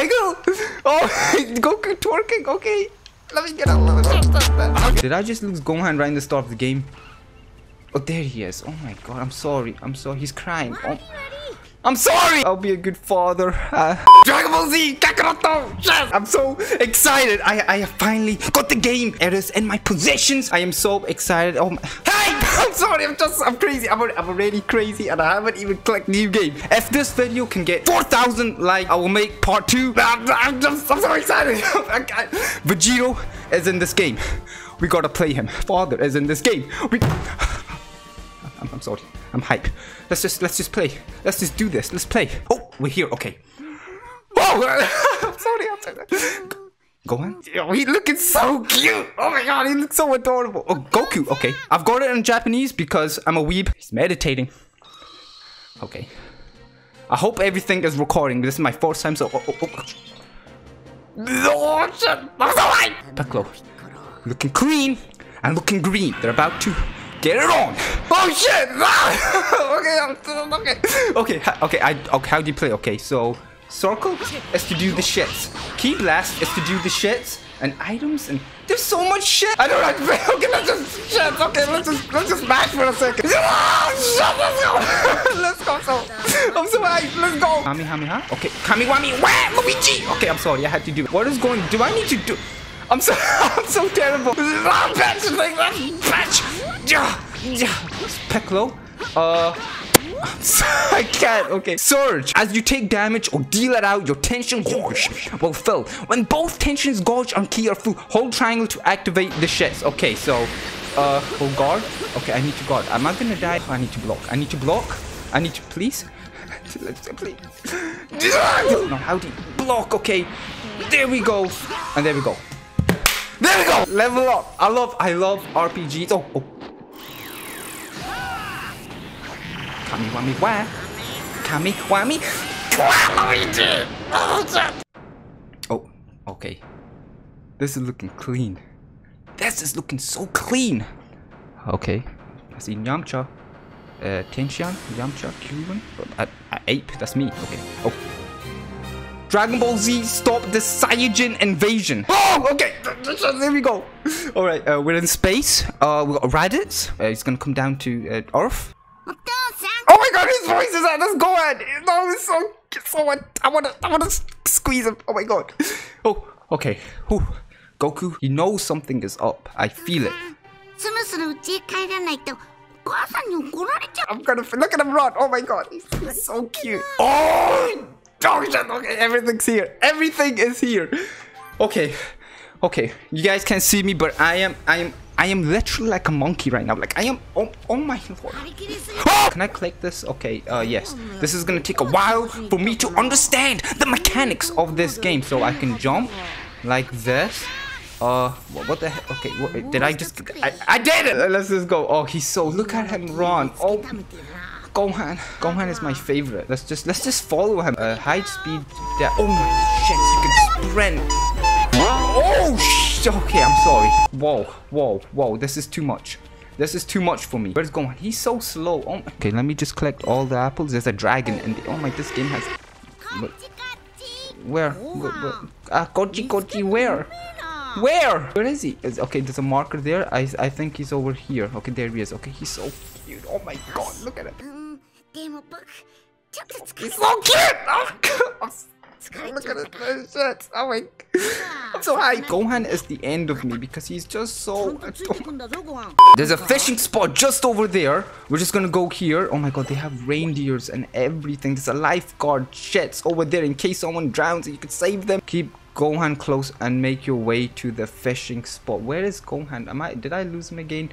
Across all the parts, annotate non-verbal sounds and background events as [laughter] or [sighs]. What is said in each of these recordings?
I go. [laughs] Oh, [laughs] Goku twerking. Okay. Let me get out. Did I just lose Gohan right in the start of the game? Oh, there he is. Oh my god. I'm sorry. I'm sorry. He's crying. Oh. I'm sorry! I'll be a good father. Uh, Dragon Ball Z Kakaroto! Yes! I'm so excited. I, I have finally got the game. Errors in my possessions! I am so excited. Oh my. Hey! [laughs] I'm sorry. I'm just, I'm crazy. I'm, I'm already crazy and I haven't even clicked new game. If this video can get 4,000 likes, I will make part two. I'm, I'm just, I'm so excited. [laughs] Vegito is in this game. We gotta play him. Father is in this game. We... I'm, I'm sorry. I'm hype. Let's just let's just play. Let's just do this. Let's play. Oh, we're here. Okay. Oh, I'm [laughs] sorry. I'm sorry. Go on. Oh, he's looking so cute. Oh my god, he looks so adorable. Oh, Goku. Okay, I've got it in Japanese because I'm a weeb. He's meditating. Okay. I hope everything is recording. This is my first time, so. Oh, oh, oh. Oh, shit. I'm so. Piccolo. Looking clean and looking green. They're about to Get it on! Oh shit! [laughs] okay, okay, okay, okay. I okay. How do you play? Okay, so circle is to do the shits. Ki blast is to do the shits and items and there's so much shit. I don't know how to play. [laughs] Okay, let's just shit. Okay, let's just let's just match for a second. shit, let's go. let's go. So I'm so hyped. Let's go. Kamehameha. Okay, Kamiwami. Wah, Luigi. Okay, I'm sorry. I had to do it. What is going? Do I need to do? I'm so [laughs] I'm so terrible. Ah, patch, patch. Piccolo. Uh. [laughs] I can't. Okay. Surge. As you take damage or deal it out, your tension gauge will fill. When both tensions gauge on Ki are full, hold triangle to activate the shits. Okay, so uh, hold guard. Okay, I need to guard. Am I gonna die? I need to block. I need to block. I need to please. [laughs] please. no, how do you block? Okay, there we go, and there we go. There we go. Level up. I love. I love RPGs. Oh, oh. Kami wami wa. Kami wami. Oh, okay. This is looking clean. This is looking so clean. Okay. I see Yamcha. Uh, Yamcha, Cuban. Uh, uh, ape, that's me. Okay. Oh. Dragon Ball Z, stop the Saiyajin invasion. Oh, okay. [laughs] There we go. All right, uh, we're in space. Uh, we got Raditz. Uh, he's gonna come down to uh, Earth. Oh my god, his voice is out. Let's go ahead. No, it's so, so. I wanna, I wanna squeeze him. Oh my god. Oh, okay. Whew. Goku, you know something is up. I feel it. I'm gonna look at him run. Oh my god, he's, he's so cute. Oh, oh. Okay, everything's here. Everything is here. Okay, okay. You guys can't see me, but I am, I am I am literally like a monkey right now. Like I am. Oh, oh my lord. Oh! Can I click this? Okay. Uh, yes. This is gonna take a while for me to understand the mechanics of this game. So I can jump like this. Uh, what, the heck? Okay, what, did I just? I, I did it. Let's just go. Oh, he's so. Look at him run. Oh. Gohan. Gohan is my favorite. Let's just let's just follow him. Uh, high speed. Yeah. Oh my shit! You can sprint. Oh, okay, I'm sorry. Whoa, whoa, whoa, this is too much. This is too much for me. Where's going? He's so slow. Oh, okay, let me just collect all the apples. There's a dragon and oh my, this game has... Where? where? Uh, Kochi Kochi, where? Where? Where is he? Is, okay, there's a marker there. I, I think he's over here. Okay, there he is. Okay, he's so cute. Oh my god, look at him. He's so cute! [laughs] Oh, Look at his shit. Oh my. I'm so high. Gohan is the end of me because he's just so. [laughs] There's a fishing spot just over there. We're just gonna go here. Oh my god, they have reindeers and everything. There's a lifeguard shits over there in case someone drowns and you can save them. Keep Gohan close and make your way to the fishing spot. Where is Gohan? Am I? Did I lose him again?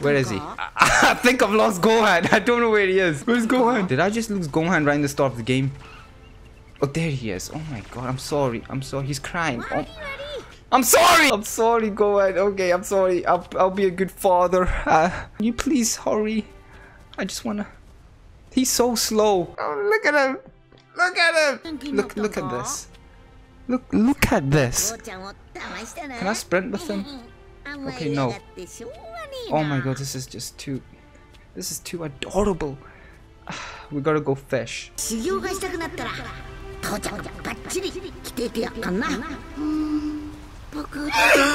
Where is he? I, [laughs] I think I've lost Gohan. [laughs] I don't know where he is. Where's Gohan? Did I just lose Gohan right in the start of the game? Oh, there he is. Oh my god, I'm sorry. I'm sorry. He's crying. Oh. I'm sorry! I'm sorry, go ahead. Okay, I'm sorry. I'll, I'll be a good father. Uh, you please hurry? I just wanna... He's so slow. Oh, look at him. Look at him. Look, look at this. Look, look at this. Can I sprint with him? [laughs] Okay, no. Oh my god, this is just too... This is too adorable. [sighs] We gotta go fish. 父ちゃんバッチリ えてやっかんなうん僕やっ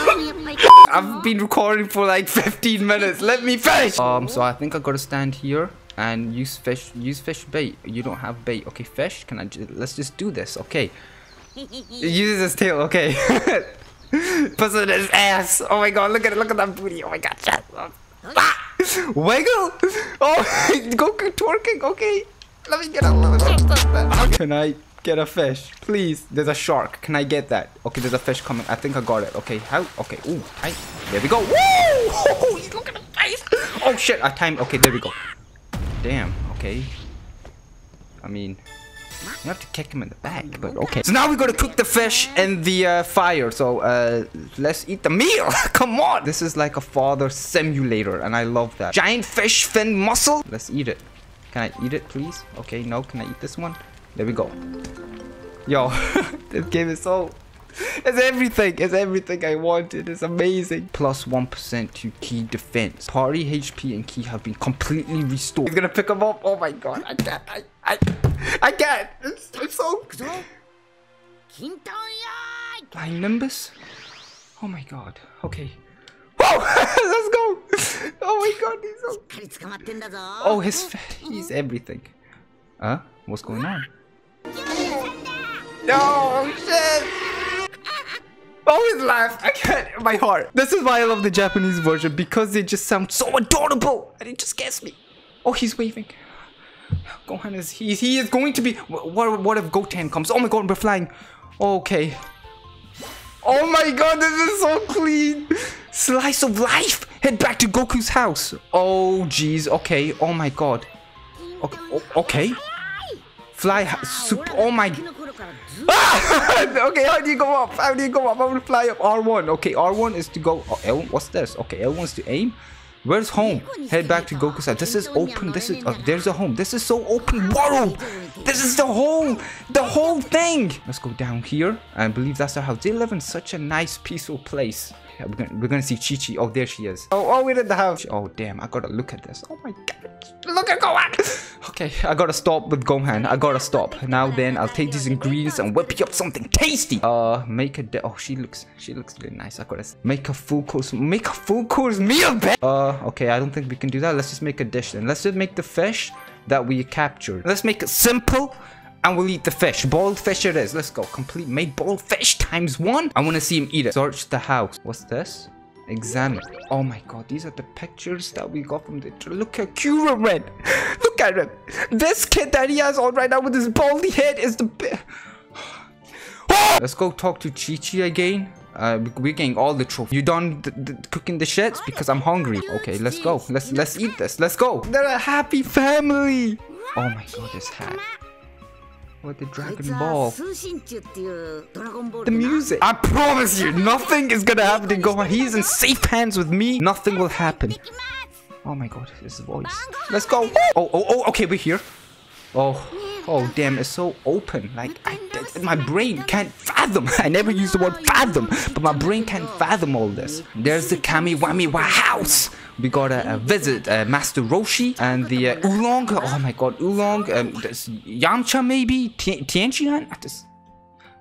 ぱり I've been recording for like 15 minutes. Let me fish. Um, so I think I gotta stand here and use fish. Use fish bait. You don't have bait. Okay, fish. Can I? Ju let's just do this. Okay. Use his tail. Okay. [laughs] Puts it in his ass. Oh my god! Look at it. Look at that booty. Oh my god! Shut up. Ah! Wiggle. Oh, [laughs] Goku twerking. Okay. Let me get a. Can I? Get a fish, please. There's a shark. Can I get that? Okay, there's a fish coming. I think I got it. Okay, how? Okay, ooh, I, there we go. Woo! [laughs] Look at the face. Oh shit, I timed. Okay, there we go. Damn. Okay. I mean, you have to kick him in the back, but okay. So now we gotta cook the fish in the uh, fire. So uh, let's eat the meal. [laughs] Come on. This is like a father simulator, and I love that. Giant fish fin mussel. Let's eat it. Can I eat it, please? Okay, no. Can I eat this one? There we go. Yo, [laughs] this game is so... It's everything. It's everything I wanted. It's amazing. Plus 1% to Ki defense. Party HP and Ki have been completely restored. He's gonna pick him up. Oh my god. I can't. I, I, I can't. It's, so good. so... Nimbus? Oh my god. Okay. [laughs] Oh, Let's go! Oh my god, he's so... Oh, his... He's everything. Huh? What's going on? No, shit! Oh, his laugh! I can't. My heart. This is why I love the Japanese version because they just sound so adorable and it just gets me. Oh, he's waving. Gohan is he? He is going to be. What? What if Goten comes? Oh my God, we're flying. Okay. Oh my God, this is so clean. Slice of life. Head back to Goku's house. Oh, jeez. Okay. Oh my God. Okay. Okay. Fly. oh my. [laughs] Okay, how do you go up? How do you go up? I will fly up. R1. Okay, R1 is to go. Oh, L. What's this? Okay, L1 is to aim. Where's home? Head back to Goku side. This is open. This is. Uh, there's a home. This is so open. Whoa! This is the whole, the whole thing. Let's go down here. I believe that's our house. They live in such a nice, peaceful place. Yeah, we're gonna, we're gonna see Chi Chi. Oh, there she is. Oh, oh, we're in the house. Oh, damn. I gotta look at this. Oh my god. Look at Gohan. [laughs] Okay, I gotta stop with Gohan. I gotta stop. Now then, I'll take these ingredients and whip you up something tasty. Uh, make a oh, she looks, she looks really nice. I gotta make a full course, make a full course meal. Uh, okay, I don't think we can do that. Let's just make a dish then. Let's just make the fish that we captured. Let's make it simple. And we'll eat the fish. Boiled fish it is. Let's go. Complete made boiled fish times one. I want to see him eat it. Search the house. What's this? Examine. Oh my god, these are the pictures that we got from the. Look at Kura Red. [laughs] Look at him. This kid that he has on right now with his baldy head is the. [gasps] [gasps] Let's go talk to Chi Chi again uh, we're getting all the truth. You done th th cooking the shits because I'm hungry. Okay, let's go. Let's let's eat this. Let's go. They're a happy family. Oh my god, this hat. What the Dragon Ball? The music. I promise you, nothing is gonna happen to Gohan. He's in safe hands with me. Nothing will happen. Oh my god, his voice. Let's go. Oh, oh, oh, okay, we're here. Oh, oh, damn, it's so open. Like, I my brain can't fathom. [laughs] I never use the word fathom, but my brain can't fathom all this. There's the Kamiwamiwa house. We gotta uh, visit uh, Master Roshi and the uh, Oolong. Oh my god, Oolong. Um, Yamcha maybe? Tien- just-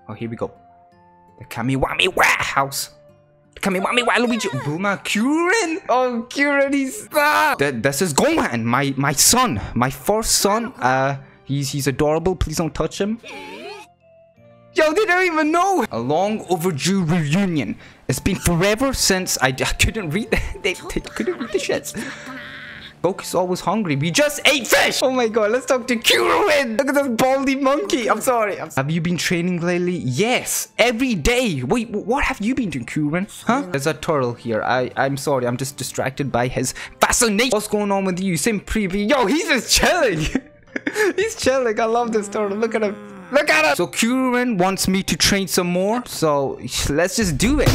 Oh, here we go. The Kamiwamiwa house. Kamiwamiwa Luigi. Bulma Krillin. Oh, Krillin, he's ah. That, this is Gohan, my my son, my first son. Uh, he's he's adorable. Please don't touch him. Yo, they don't even know. A long overdue reunion. It's been forever since I, I couldn't read. they, they couldn't read the shits. Goku's always hungry. We just ate fish. Oh my god, let's talk to Krillin. Look at this baldy monkey. I'm sorry. I'm have you been training lately? Yes, every day. Wait, what have you been doing, Krillin? Huh? There's a turtle here. I I'm sorry. I'm just distracted by his fascination. What's going on with you? Same preview. Yo, he's just chilling. [laughs] he's chilling. I love this turtle. Look at him. Look at him. So Krillin wants me to train some more. So let's just do it.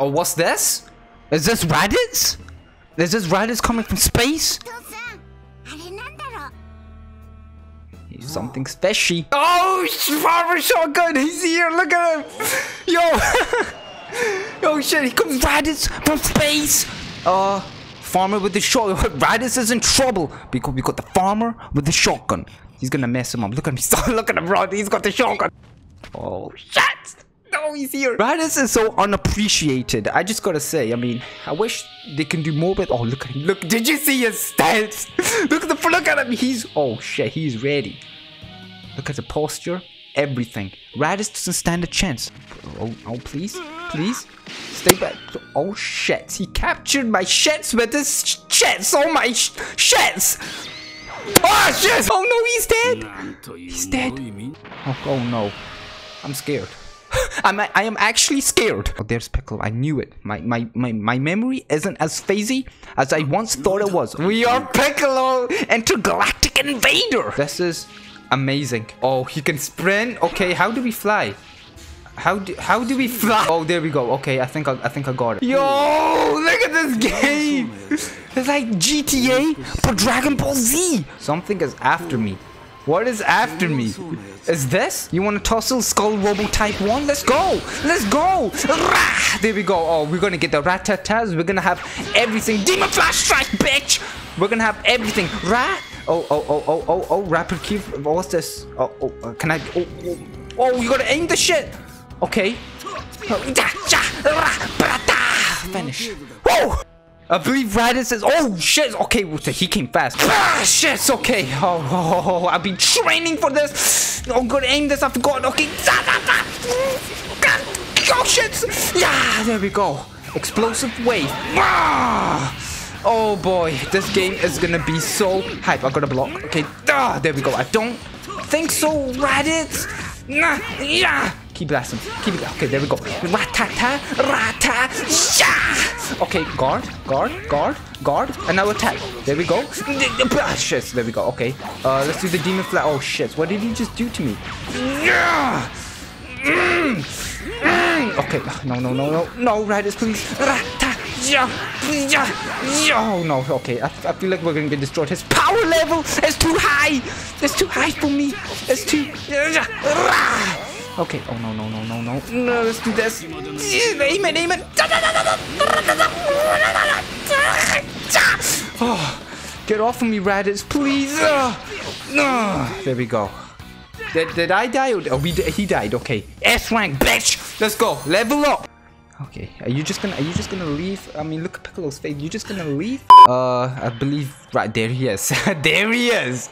Oh, what's this? Is this Raditz? Is this Raditz coming from space? Something special. Oh, Farmer Shotgun, he's here. Look at him. Yo. [laughs] oh shit, he comes Raditz from space. Uh, farmer with the shotgun. [laughs] Raditz is in trouble because we got the farmer with the shotgun. He's gonna mess him up. Look at him. [laughs] Look at him run. He's got the shotgun. Oh shit. No, he's here. Raditz is so unappreciated. I just gotta say, I mean, I wish they can do more with. Oh, look at him. Look, did you see his stance? look at the look at him. He's oh shit. He's ready. Look at the posture. Everything. Raditz doesn't stand a chance. Oh, oh, please, please, stay back. Oh shit. He captured my shits with his shits. Oh my sh shits. Oh shit. Oh no, he's dead. He's dead. Oh, oh no. I'm scared. [laughs] I'm, I am actually scared. Oh, there's Piccolo. I knew it. My, my, my, my memory isn't as phasey as I once thought it was. We are Piccolo, intergalactic invader. This is amazing. Oh, he can sprint. Okay, how do we fly? How do how do we fly? Oh, there we go. Okay, I think I, I think I got it. Yo, look at this game. It's like GTA but Dragon Ball Z. Something is after me. What is after me? Is this? You want to tussle Skull Robo Type 1? Let's go! Let's go! Rah! There we go. Oh, we're gonna get the ratatas. We're gonna have everything. Demon Flash Strike, bitch! We're gonna have everything. Rat! Oh, oh, oh, oh, oh, oh, rapid cube. What's this? Oh, oh, uh, can I? Oh, oh, oh, you gotta aim the shit! Okay. Finish. Whoa! I believe Raditz says, oh shit, okay, he came fast. Ah, shit, okay. Oh, oh, oh, I've been training for this. Oh, good, aim this, I forgot. Okay. Oh shit. Yeah, there we go. Explosive wave. Ah! Oh boy, this game is gonna be so hype. I got a block. Okay, ah, there we go. I don't think so, Raditz. Nah, yeah. Keep blasting. Keep it. Okay, there we go. Ratata, rata, yeah. Okay, guard, guard, guard, guard, and now attack. There we go. Shit, there we go. Okay, uh, let's do the demon flat. Oh shit, what did he just do to me? Yeah. Mm. Mm. Okay, no, no, no, no, no, Raditz, please. Yeah, yeah. Oh no, okay, I, I feel like we're gonna get destroyed. His power level is too high. It's too high for me. It's too. Okay. Oh no no no no no. No, let's do this. Aim it, aim it. Oh, get off of me, Raditz, please. Oh, oh, there we go. Did, did I die? Or, oh, we, he died. Okay. S rank, bitch. Let's go. Level up. Okay, are you just gonna are you just gonna leave? I mean, look at Piccolo's face. You just gonna leave? Uh, I believe right there he is. [laughs] there he is.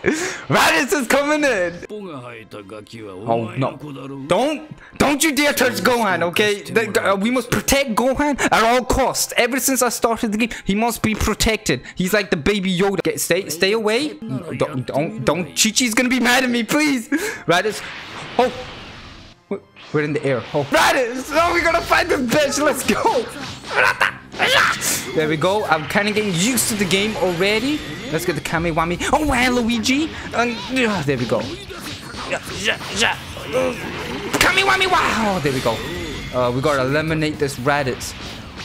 Raditz is coming in. Oh no! Don't don't you dare touch Gohan, okay? The, uh, we must protect Gohan at all costs. Ever since I started the game, he must be protected. He's like the baby Yoda. Get, stay stay away. Don't don't don't. Chi Chi's gonna be mad at me, please. Raditz. Oh. We're in the air. Oh, Raditz! Oh, we're gonna fight this bitch. Let's go. There we go. I'm kind of getting used to the game already. Let's get the Kame Wami. Oh, wow, Luigi. Um, there we go. Kame Wami, wow. There we go. Uh, we gotta eliminate this Raditz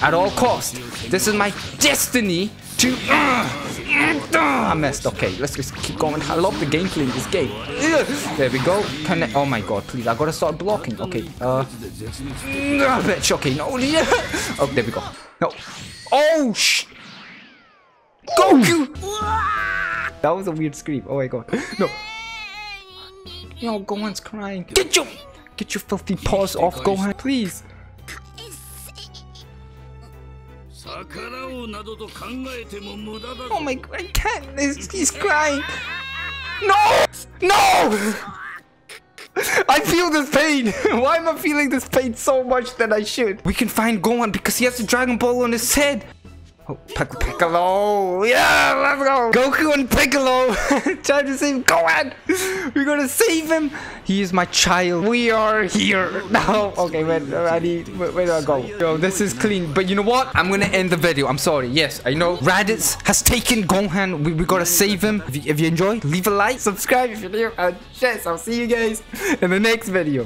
at all costs. This is my destiny to. Uh, I missed. Okay, let's just keep going. I love the gameplay in this game. There we go. Oh my god, please. I gotta start blocking. Okay. Uh. bitch. Okay, no. [laughs] Yeah. Oh, there we go. No. Oh, sh. Goku! That was a weird scream. Oh my god. No. Yo, Gohan's crying. Get your, get your filthy paws off, Gohan, please. Oh my god, I can't. He's, he's crying. No! No! I feel this pain. [laughs] Why am I feeling this pain so much that I should? We can find Gohan because he has a Dragon Ball on his head. Oh, Pic Piccolo! Yeah, let's go! Goku and Piccolo! [laughs] Trying to save Gohan! We're gonna save him! He is my child. We are here now. [laughs] Okay, wait, where, where do I go? Yo, this is clean. But you know what? I'm gonna end the video. I'm sorry. Yes, I know. Raditz has taken Gohan. We, we gotta save him. If you, if you enjoy, leave a like, subscribe if you're new. And yes, I'll see you guys in the next video.